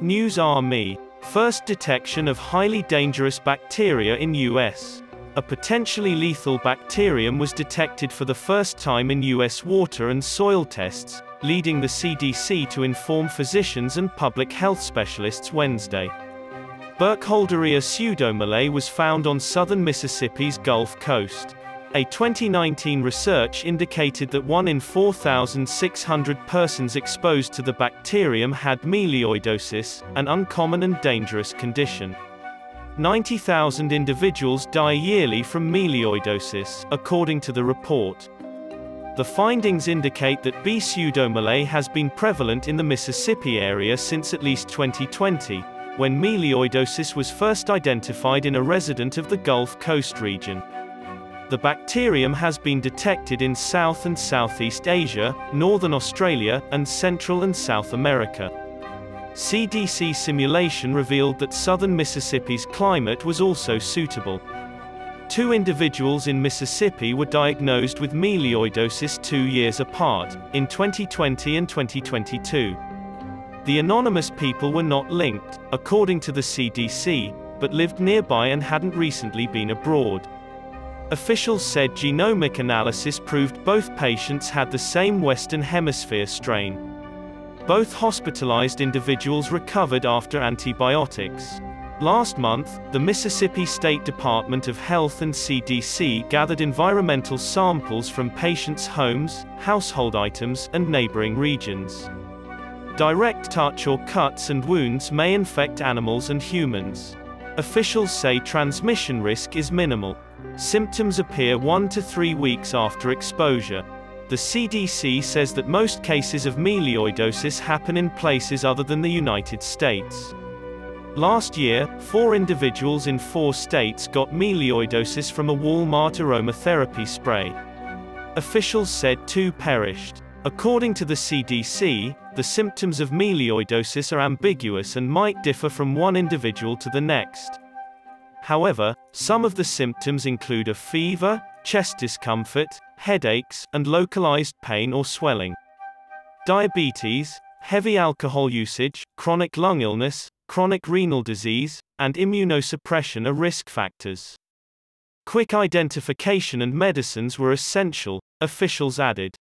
NewsRme. First detection of highly dangerous bacteria in US. A potentially lethal bacterium was detected for the first time in US water and soil tests, leading the CDC to inform physicians and public health specialists Wednesday. Burkholderia pseudomallei was found on southern Mississippi's Gulf Coast. A 2019 research indicated that 1 in 4,600 persons exposed to the bacterium had melioidosis, an uncommon and dangerous condition. 90,000 individuals die yearly from melioidosis, according to the report. The findings indicate that B. pseudomallei has been prevalent in the Mississippi area since at least 2020, when melioidosis was first identified in a resident of the Gulf Coast region. The bacterium has been detected in South and Southeast Asia, Northern Australia, and Central and South America. CDC simulation revealed that southern Mississippi's climate was also suitable. Two individuals in Mississippi were diagnosed with melioidosis two years apart, in 2020 and 2022. The anonymous people were not linked, according to the CDC, but lived nearby and hadn't recently been abroad. Officials said genomic analysis proved both patients had the same Western Hemisphere strain. Both hospitalized individuals recovered after antibiotics. Last month, the Mississippi State Department of Health and CDC gathered environmental samples from patients' homes, household items, and neighboring regions. Direct touch or cuts and wounds may infect animals and humans. Officials say transmission risk is minimal. Symptoms appear one to three weeks after exposure. The CDC says that most cases of melioidosis happen in places other than the United States. Last year, four individuals in four states got melioidosis from a Walmart aromatherapy spray. Officials said two perished. According to the CDC, the symptoms of melioidosis are ambiguous and might differ from one individual to the next. However, some of the symptoms include a fever, chest discomfort, headaches, and localized pain or swelling. Diabetes, heavy alcohol usage, chronic lung illness, chronic renal disease, and immunosuppression are risk factors. Quick identification and medicines were essential, officials added.